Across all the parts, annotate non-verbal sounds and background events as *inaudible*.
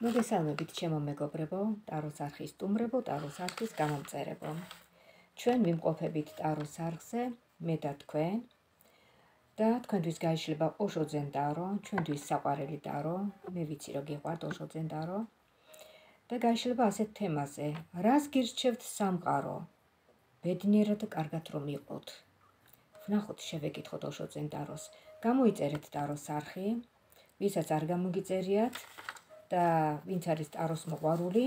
მოგესალმებით ჩემო მეგობრებო, ტაროს არხის სტუმრებო, ტაროს არხის გამომწერებო. ჩვენ ვიმყოფებით ტაროს არხზე, მე და თქვენ. და თქვენთვის გაიშლება ოშოძენ ტარო, ჩვენთვის საყვარელი ტარო, მე ვიცი რომ გიყვართ ოშოძენ ტარო. და გაიშლება ასეთ თემაზე: რას გირჩევთ სამყარო? ბედნიერად და კარგად რომ იყოთ. ვნახოთ, შევეკითხოთ ოშოძენ ტაროს. გამოიწერეთ ტაროს არხი. ვისაც არ გამოგიწერიათ, და ვინც არის ტაროს მოყვარული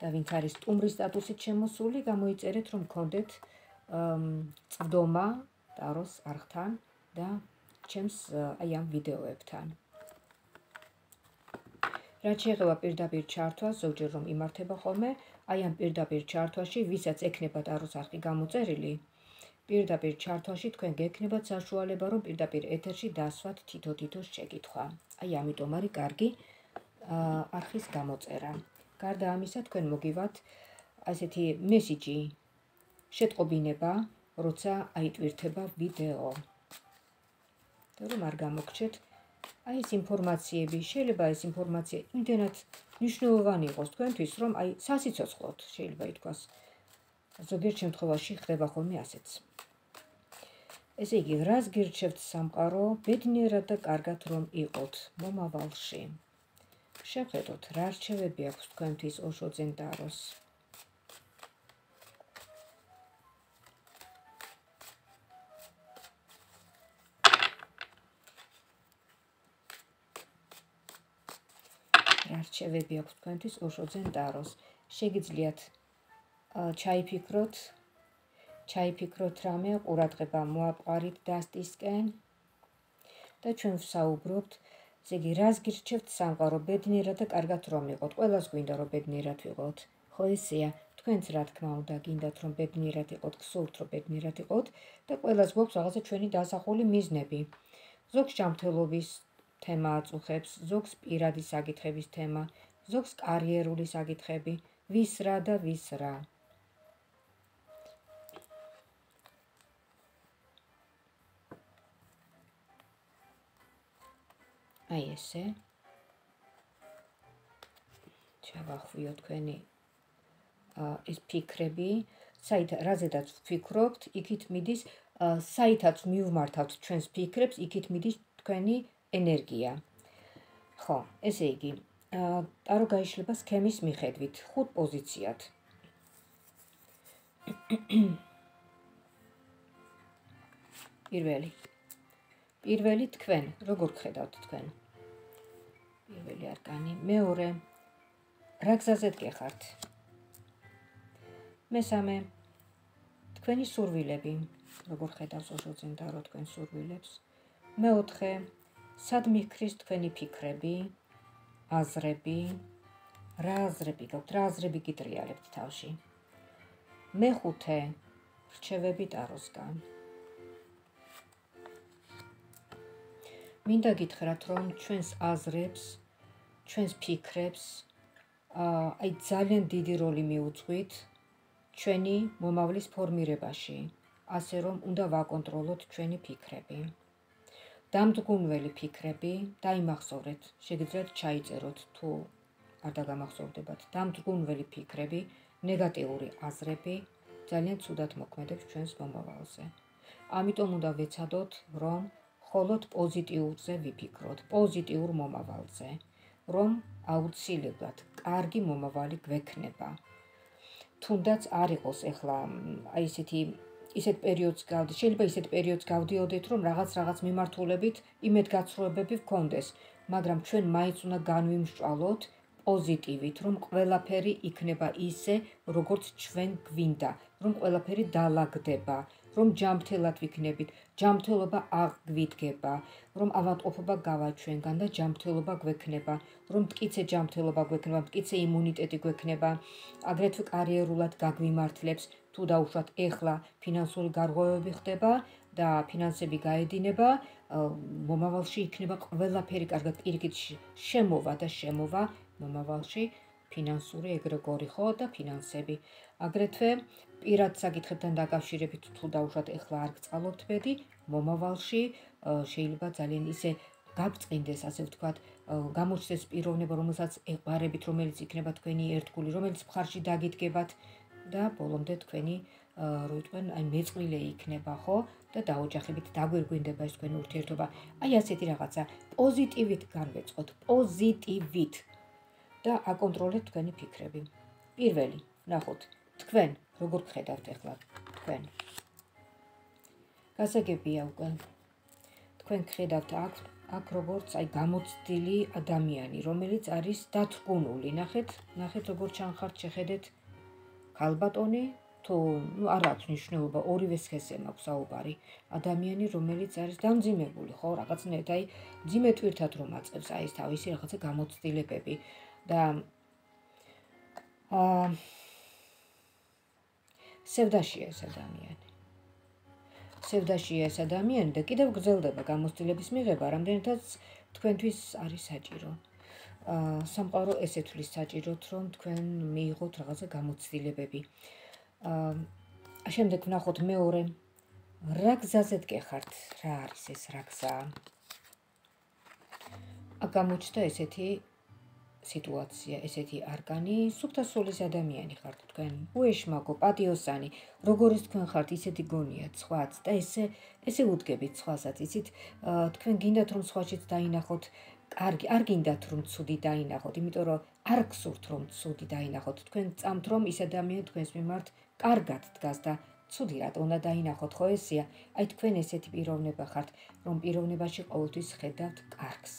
და ვინც არის სტუმრის სტატუსით შემოსული, გამოიწერეთ რომ გქონდეთ წვდომა ტაროს არხთან და ჩემს აი ამ ვიდეოებთან. რაც შეეხება პირდაპირ ჩართვას, ზოგჯერ რომ იმართება ხოლმე, აი ამ პირდაპირ ჩართვაში, ვისაც ექნება ტაროს არხი გამოწერილი, პირდაპირ ჩართვაში თქვენ გექნებათ საშუალება, რომ პირდაპირ ეთერში დასვათ თითო-თითო შეკითხვა. აი ამიტომ არის კარგი არხის გამოწერა. გარდა ამისა, თქვენ მოგივათ ასეთი მესიჯი შეტყობინება, როცა აიტვირთება ვიდეო. და რომ არ გამოგჩეთ აი ეს ინფორმაციები, შეიძლება ეს ინფორმაცია იმდენად მნიშვნელოვანი იყოს თქვენთვის, რომ აი სასიცოცხლოდ შეიძლება ითქვას. ზოგიერთ შემთხვევაში ხდება ხოლმე ასეც. ესე იგი, რას გირჩევთ სამყარო, ბედნიერად და კარგად რომ იყოთ მომავალში? შევხედოთ რა რჩევები აქვს თქვენთვის ოშო ზენტაროს რა რჩევები აქვს თქვენთვის ოშო ზენტაროს შეგიძლიათ ჩაიფიქროთ ჩაიფიქროთ რამე ყურადღება მოაყარით დასტისკენ და ჩვენ ვსაუბრობთ ესე იგი, რას გირჩევთ სამყარო ბედნიერად და კარგად რომ იყოთ? ყველას გვინდა რომ ბედნიერად ვიყოთ. ხო ისეა, თქვენც რა თქმა უნდა გინდათ რომ ბედნიერად იყოთ, გსურთ რომ ბედნიერად იყოთ და ყველას გვაქვს რაღაცა ჩვენი დასახული მიზნები. ზოგს ჯანმრთელობის თემა აწუხებს, ზოგს პირადი საკითხების თემა, ზოგს კარიერული საკითხები, ვის რა და ვის რა. აი ესე. ჩავახვიო თქვენი ეს ფიქრები. საით რაზედაც ვფიქრობთ იქით მიდის საითაც მივმართავთ ჩვენს ფიქრებს იქით მიდის თქვენი ენერგია. ხო ესე იგი ტარო გაიშლება სქემის მიხედვით ხუთ პოზიციად. *coughs* პირველი პირველი თქვენ როგორ ხედავთ თქვენ? პირველი არკანი მეორე. რა გზაზეთ გეხართ მესამე. თქვენი სურვილები როგორ ხედავს ოშოძენ და რო თქვენ სურვილებს? მეოთხე. სად მიქრის თქვენი ფიქრები? აზრები? რა აზრები გაქვთ? რა აზრები გიტრიალებთ თავში? მეხუთე. რჩევები ტაროსგან მინდა გითხრათ, რომ ჩვენს აზრებს, ჩვენს ფიქრებს აი ძალიან დიდი როლი მიუძღვით ჩვენი მომავლის ფორმირებაში, ასე რომ უნდა ვაკონტროლოთ ჩვენი ფიქრები. დამდგუნველი ფიქრები დაიმახსოვრეთ, შეგიძლიათ ჩაიწეროთ თუ არ დაგამახსოვრდებათ. დამდგუნველი ფიქრები, ნეგატიური აზრები ძალიან ცუდად მოქმედებს ჩვენს მომავალზე. ამიტომ უნდა ვეცადოთ, რომ მხოლოდ პოზიტიურზე ვიფიქროთ, პოზიტიურ მომავალზე, რომ აუცილებლად კარგი მომავალი გვექნება. თუნდაც არ იყოს ახლა აი ესეთი ისეთ პერიოდს გავდი, შეიძლება ისეთ პერიოდს გავდიოდეთ, რომ რაღაც რაღაც მიმართულებით იმედგაცრუებები ვქონდეს, მაგრამ ჩვენ მაინც უნდა განვიმსჭვალოთ პოზიტივით, რომ ყველაფერი იქნება ისე, როგორც ჩვენ გვინდა, რომ ყველაფერი დაალაგდება, რომ ჯამთელად ვიქნებით, ჯამთელობა აღგვიდგება, რომ ავადმყოფობა გავაჩვენგან და ჯამთელობა გვექნება, რომ მткиცე ჯამთელობა გვექნება, მткиცე იმუნიტეტი გვექნება, აგრეთვე კარიერულად გაგვიმართლებს, თუ დაუშვათ ეხლა ფინანსური გარღვევები ხდება და ფინანსები გაედინება, მომავალში იქნება ყველაფერი კარგად, პირიქით შემოვა და შემოვა მომავალში ფინანსური ეგრეგორი ხო და ფინანსები. აგრეთვე პირად საკითხებთან დაკავშირებით თუ დაუშვათ ეხლა არ გწალობთ ბედი, მომავალში შეიძლება ძალიან ისე გაგწინდეს, ასე ვთქვათ, გამოჩნდეს პიროვნება, რომელსაც ეყარებით, რომელიც იქნება თქვენი ერთგული, რომელიც მხარში დაგიდგებათ და ბოლომდე თქვენი რო იტყვენ, აი მეწყვილე იქნება, ხო? და დაოჯახებით დაგვერგვინდება ეს თქვენი ურთიერთობა. აი ასეთი რაღაცა პოზიტივით განვეწყოთ, პოზიტივით. და აკონტროლეთ თქვენი ფიქრები. პირველი, ნახოთ, თქვენ როგორ ხედავთ ახლა თქვენ? გასაგებია უკვე. თქვენ ხედავთ აქ აქ როგორც აი გამოცდილი ადამიანი, რომელიც არის დათრგუნული. ნახეთ, ნახეთ როგორ ჩანხართ შეხედეთ ქალბატონი თუ ნუ არ აქვს მნიშვნელობა ორივე სქესზე მაქვს საუბარი ადამიანი რომელიც არის დამძიმებული ხო რაღაცნაირად აი ძიმე ტვირთად რომ აწევს აი ეს თავისი რაღაცა გამოცდილებები და აა სევდაშია ეს ადამიანი. სევდაშია ეს ადამიანი და კიდევ გრძელდება გამოცდილების მიღება რამდენადაც თქვენთვის არის საჭირო. აა სამყარო ესე თulis საჭიროთ რომ თქვენ მიიღოთ რაღაცა გამოცდილებები. აა შემდეგ ვნახოთ მეორე. რა გზაზეთ გეხართ? რა არის ეს რა გზა? აგამოჩნდა ესეთი სიტუაცია ესეთი არკანი სუფთასულის ადამიანი ხართ თქვენ უეშმაკო პატიოსანი როგორიც თქვენ ხართ ისეთი გონიათ სხვაც და ესე ესე უდგებით სხვასაც იცით თქვენ გინდათ რომ სხვაშიც დაინახოთ კარგი, არ გინდათ რომ ცუდი დაინახოთ, იმიტომ რომ არ გსურთ რომ ცუდი დაინახოთ. თქვენ წამთ რომ ის ადამიანი თქვენს მიმართ კარგად დგას და ცუდი რატო უნდა დაინახოთ ხო ესია? აი თქვენ ესეთი პიროვნება ხართ, რომ პიროვნებაში ყოველთვის ხედავთ კარგს.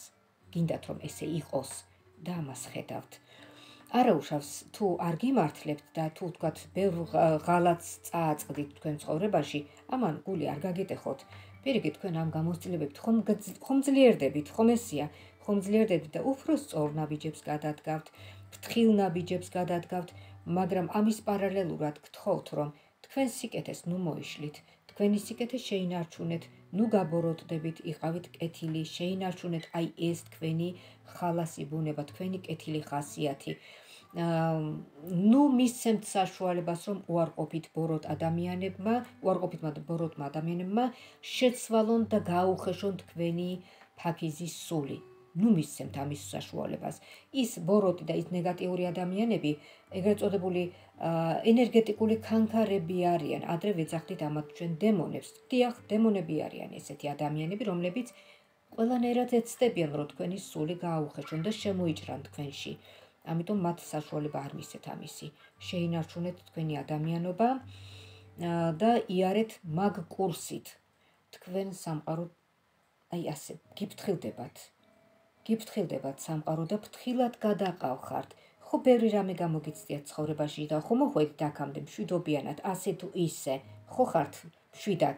გინდათ რომ ესე იყოს და ამას ხედავთ. არა უშავს თუ არ გიმართლებთ და თუ თქვათ ბევრ ღალატს წააწყდით თქვენ ცხოვრებაში, ამან გული არ გაგეტეხოთ. პირიქით თქვენ ამ გამოცდილებებით ხომ ხომ ძლიერდებით, ხომ ესია? ხომ ძლიერდებით და უფრო სწორ ნაბიჯებს გადადგავთ, ფრთხილ ნაბიჯებს გადადგავთ, მაგრამ ამის პარალელურად გთხოვთ, რომ თქვენ სიკეთეს ნუ მოიშლით, თქვენი სიკეთე შეინარჩუნეთ, ნუ გაბოროტდებით, იყავით კეთილი, შეინარჩუნეთ აი ეს თქვენი ხალასი ბუნება, თქვენი კეთილი ხასიათი. აა ნუ მისცემთ საშუალებას რომ უარყოფით ბოროტ ადამიანებმა, უარყოფით მათ ბოროტმა ადამიანებმა შეცვალონ და გაუხეშონ თქვენი ფაქიზის სული. ნუ მისცემთ ამის საშუალებას. ის ბოროტი და ის ნეგატიური ადამიანები, ეგრეთ წოდებული ენერგეტიკული ხანქარები არიან. ადრე ვეძახდით ამათ ჩვენ დემონებს. დიახ, დემონები არიან ესეთი ადამიანები, რომლებიც ყველანაირად ეცდებიან, რომ თქვენი სული გააუხეშონ და შემოიჭრან თქვენში. ამიტომ მათ საშუალება არ მისცეთ ამისი. შეინარჩუნეთ თქვენი ადამიანობა და იარეთ მაგ კურსით. თქვენ სამყარო აი ასე გიფრთხილდებათ. გიფრთხილდებათ სამყარო და ფრთხილად გადაყავხართ. ხო ბევრი რამე გამოგიცდიათ ცხოვრებაში და ხო მოხვედით აქამდე მშვიდობიანად, ასე თუ ისე. ხო ხართ მშვიდად,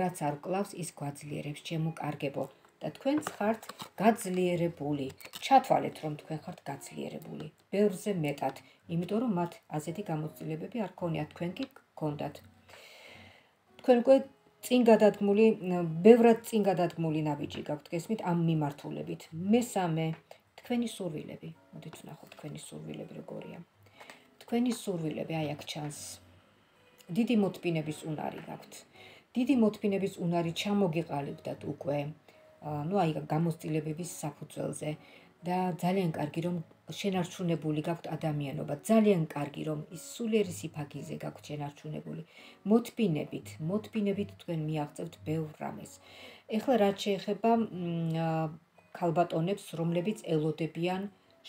რაც არ კლავს ის გვაძლიერებს ჩემო კარგებო და თქვენც ხართ გაძლიერებული. ჩათვალეთ რომ თქვენ ხართ გაძლიერებული. ბევრზე მეტად, იმიტომ რომ მათ ასეთი გამოცდილებები არ ქონიათ, თქვენ კი გქონდათ. თქვენ უკვე წინ გადადგმული, ბევრად წინ გადადგმული ნაბიჯი გაქვთ, გესმით ამ მიმართულებით. მესამე, თქვენი სურვილები. მოდით ვნახოთ თქვენი სურვილები როგორია. თქვენი სურვილები აი აქ ჩანს. დიდი მოთმინების უნარი გაქვთ. დიდი მოთმინების უნარი ჩამოგიყალიბდათ უკვე. ну აი გამოცდილებების საფუძველზე და ძალიან კარგი რომ შენარჩუნებული გაქვთ ადამიანობა. ძალიან კარგი რომ ის სულიერი სიფაგიზე გაქვთ შენარჩუნებული. მოთბინებით, მოთბინებით თქვენ მიაღწევთ ბევრ რამეს. ეხლა რაც შეეხება ქალბატონებს, რომლებიც ელოდებიან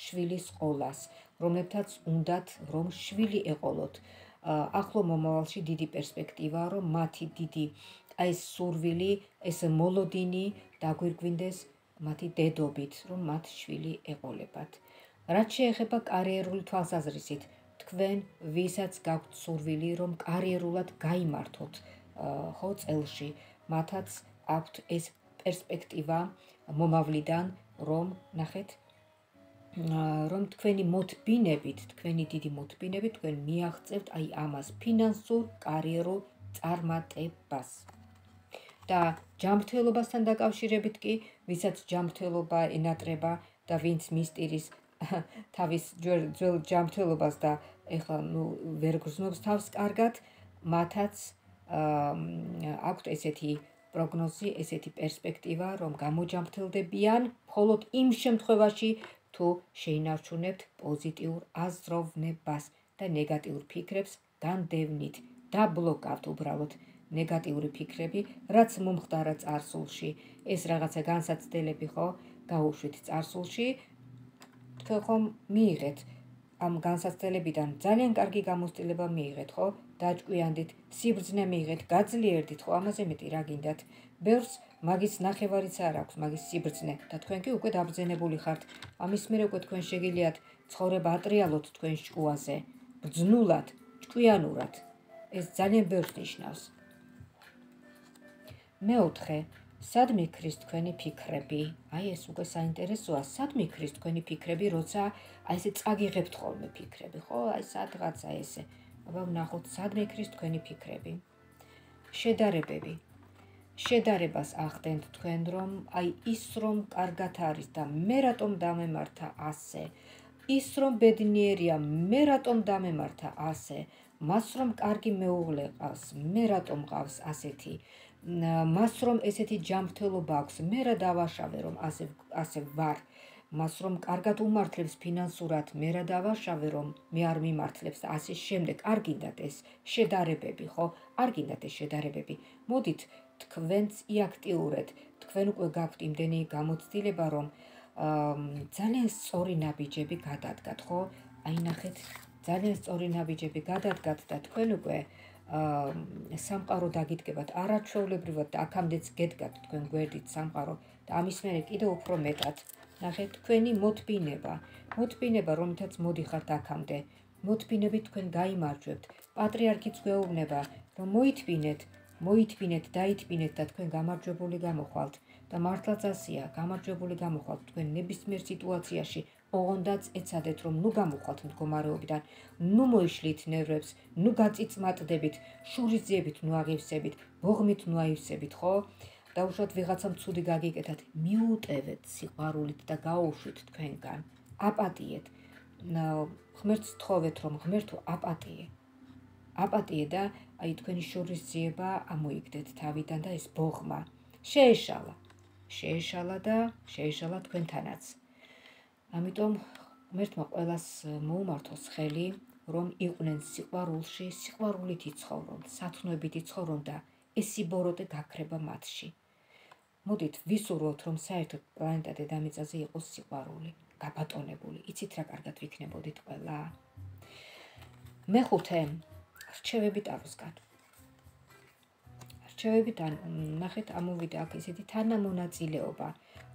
შვილის ყოლას, რომლებთაც უნდათ რომ შვილი ეყოლოთ. ახლო მომავალში დიდი პერსპექტივაა რომ მათი დიდი აი სურვილი, ეს მოლოდინი დაგვირგვინდეს მათი დედობით, რომ მათ შვილი ეყოლებათ. რაც შეეხება კარიერული თვალსაზრისით, თქვენ ვისაც გაქვთ სურვილი, რომ კარიერულად გამართოთ ხო წელში, მათაც აქვთ ეს პერსპექტივა მომავლიდან, რომ ნახეთ რომ თქვენი მოთბინებით, თქვენი დიდი მოთბინებით თქვენ მიაღწევთ აი ამას ფინანსურ კარიერულ წარმატებას. და ჯანმრთელობასთან დაკავშირებით კი, ვისაც ჯანმრთელობა ენატრება და ვინც მისტირის თავის ძველ ჯანმრთელობას და ეხლა ნუ ვერ გრძნობს თავს კარგად, მათაც აქვთ ესეთი პროგნოზი, ესეთი პერსპექტივა, რომ გამოჯამრთელდებიან მხოლოდ იმ შემთხვევაში, თუ შეინარჩუნებთ პოზიტიურ აზროვნებას და ნეგატიურ ფიქრებს განდევნით და ბლოკავთ უბრალოდ ნეგატიური ფიქრები, რაც მომხდარა წარსულში. ეს რაღაცა განსაცდელები ხო გაუშვით წარსულში. თქვენ ხომ მიიღეთ ამ განსაცდელებიდან ძალიან კარგი გამოცდილება მიიღეთ, ხო? დაჭკვიანდით, სიბრძნე მიიღეთ, გაძლიერდით, ხო? ამაზე მეტი რა გინდათ? ბევრს მაგის ნახევარიც არ აქვს, მაგის სიბრძნე და თქვენ კი უკვე დაბრძენებული ხართ. ამის მერე უკვე თქვენ შეგიძლიათ ცხოვრება ატრიალოთ თქვენ შკუაზე, ბძნულად, ჭკვიანურად. ეს ძალიან ბევრს ნიშნავს. მეოთხე, სად მიქრის თქვენი ფიქრები? აი ეს უკვე საინტერესოა, სად მიქრის თქვენი ფიქრები, როცა აი ესე წაგიღებთ ხოლმე ფიქრები, ხო? აი სადღაცა ესე. აბა ვნახოთ, სად მიქრის თქვენი ფიქრები? შედარებები. შედარებას ახდენთ თქვენ რომ აი ის რომ კარგად არის და მე რატომ დამემართა ასე ის რომ ბედნიერია მე რატომ დამემართა ასე მას რომ კარგი მეუღლე ყავს მე რატომ ყავს ასეთი მას რომ ესეთი ჯანმრთელობა აქვს მე რა დავაშავე რომ ასე ასე ვარ მას რომ კარგად უმართლებს ფინანსურად მე რა დავაშავე რომ მე არ მიმართლებს ასე შემდეგ არ გინდათ ეს შედარებები ხო არ გინდათ ეს შედარებები მოდით თქვენც იაქტიურეთ. თქვენ უკვე გაქვთ იმდენი გამოცდილება, რომ ძალიან სწორი ნაბიჯები გადადგათ, ხო? აი ნახეთ, ძალიან სწორი ნაბიჯები გადადგათ და თქვენ უკვე აა სამყარო დაგიდგებათ არაჩვეულებრივად და აქამდეც გედგათ თქვენ გვერდით სამყარო და ამის მერე კიდევ უფრო მეტად. ნახეთ, თქვენი მოთბინება, მოთბინება, რომლითაც მოდიხართ აქამდე. მოთბინებით თქვენ გამოიმარჯვებთ. პატრიარქიც გვეუბნება, რომ მოითბინეთ, მოითბინეთ, დაითბინეთ და თქვენ გამარჯვებული გამოხვალთ და მართლაც ასია, გამარჯვებული გამოხვალთ თქვენ ნებისმიერ სიტუაციაში. ოღონდაც ეცადეთ რომ ნუ გამოხვალთ მდგომარეობიდან, ნუ მოიშლით ნერვებს, ნუ გაწიწმატდებით, შურისძიებით ნუ აღივსებით, ბოღმით ნუ აივსებით, ხო? და უშუალოდ ვიღაცამ ცუდი გაგიკეთათ, მიუტევეთ სიყვარულით და გაუშვით თქვენგან. აპატიეთ. ღმერთს თხოვეთ რომ ღმერთო აპატიე. აპატიე და აი თქვენი შურისძიება ამოიგდეთ თავიდან და ეს ბოღმა შეეშალა. შეეშალა და შეეშალა თქვენთანაც. ამიტომ მერთმა ყოველას მოუმართოს ხელი, რომ იყვნენ სიყვარულში, სიყვარულით იცხოვრონ, სათნოებით იცხოვრონ და ეს სიბოროტე გაქრება მათში. მოდით ვისურვოთ, რომ საერთოდ პლანეტა დედამიწაზე იყოს სიყვარული, გაბატონებული. იცით რა კარგად ვიქნებოდით ყველა? მეხუთე რჩევები ტაროსგან. რჩევები თან ნახეთ ამოვიდა აქ ესეთი თანამონაწილეობა,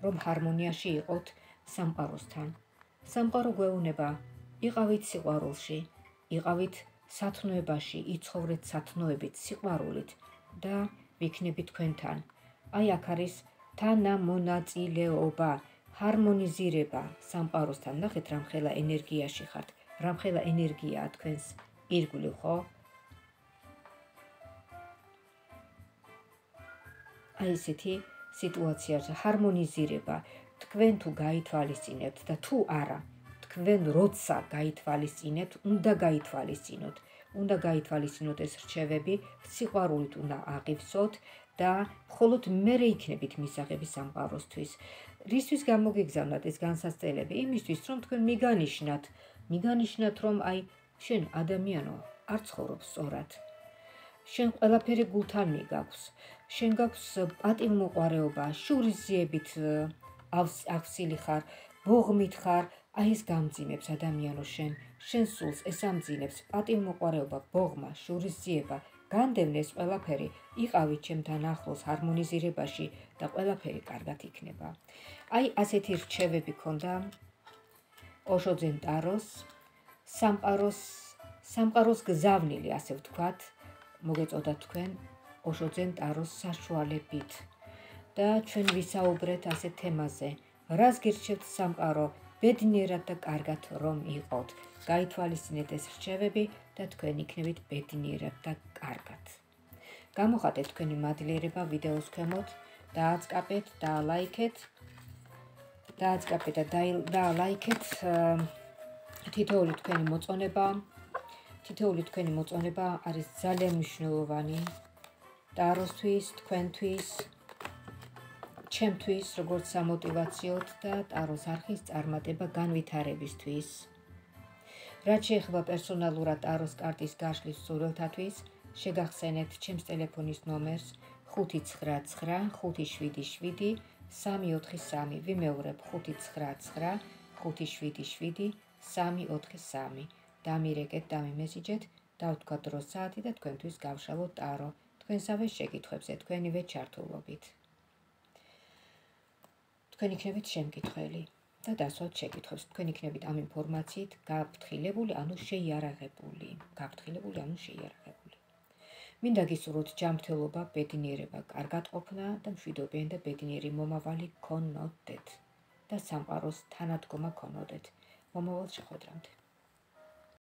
რომ ჰარმონიაში იყოთ სამყაროსთან. სამყარო გვეუბნება, იყავით სიყვარულში, იყავით სათნოებაში, იცხოვრეთ სათნოებით, სიყვარულით და ვიქნებით თქვენთან. აი აქ არის თანამონაწილეობა, ჰარმონიზირება სამყაროსთან. ნახეთ რამხელა ენერგიაში ხართ, რამხელა ენერგიაა თქვენს ირგვლივ, ხო? აი ესეთი სიტუაციაზე ჰარმონიზირება თქვენ თუ გაითვალისწინებთ და თუ არა თქვენ როცა გაითვალისწინებთ უნდა გაითვალისწინოთ. უნდა გაითვალისწინოთ ეს რჩევები სიყვარულით უნდა აღივსოთ და მხოლოდ მერე იქნებით მისაღები სამყაროსთვის. რისთვის გამოგიგზავნათ ეს განსასწელები იმისთვის რომ თქვენ მიგანიშნათ. მიგანიშნათ რომ აი შენ ადამიანო არ ცხოვრობ სწორად. შენ ყველაფერი გულთან მიგაქვს. შენ გაქვს პატივმოყარეობა, შურისძიებით აღსილი ხარ, ბოღმით ხარ, აი ეს გამძიმებს ადამიანო შენ. შენ სულს ეს ამძიმებს პატივმოყარეობა, ბოღმა, შურისძიება. განდევნეს ყველაფერი, იყავით ჩემთან ახლოს ჰარმონიზირებაში და ყველაფერი კარგად იქნება. აი ასეთი რჩევები ქონდა ოშოძენ ტაროს სამყაროს სამყაროს გზავნილი ასე ვთქვათ მოგეწოდა თქვენ ოშოძენ ტაროს საშუალებით და ჩვენ ვისაუბრეთ ასეთ თემაზე. რას გირჩევთ სამყარო? ბედნიერად და კარგად რომ იყოთ გაითვალისწინეთ ეს რჩევები და თქვენ იქნებით ბედნიერად და კარგად. გამოხატეთ თქვენი მადლიერება ვიდეოს ქვემოთ. დააწყაპეთ და ლაიქეთ დააწყაპეთ და ლაიქეთ თითოეული თქვენი მოწონება. თითოეული თქვენი მოწონება არის ძალიან მნიშვნელოვანი. ტაროსთვის, თქვენთვის, ჩემთვის, როგორც სამოტივაციოდ და ტაროს არხის წარმატება განვითარებისთვის. რაც შეეხება პერსონალურად ტაროს კარტის გაშლის სურვილთათვის, შეგახსენეთ ჩემს ტელეფონის ნომერს 599577343. ვიმეორებ 599577343. დამირეკეთ, დამიმესიჯეთ, დავთქვა დრო საათი და თქვენთვის გავშალოთ ტარო. თქვენსავე შეკითხვებზე თქვენივე ჩართულობით. თქვენ იქნებით შემკითხველი და დასვათ შეკითხვებს. თქვენ იქნებით ამ ინფორმაციით გაფრთხილებული, ანუ შეიარაღებული. გაფრთხილებული, ანუ შეიარაღებული. მინდა გისურვოთ ჯანმრთელობა, ბედნიერება, კარგატყოფნა და მშვიდობიანი და ბედნიერი მომავალი გქონოდეთ და სამყაროს თანადგომა გქონოდეთ. მომავალ შეხვედრამდე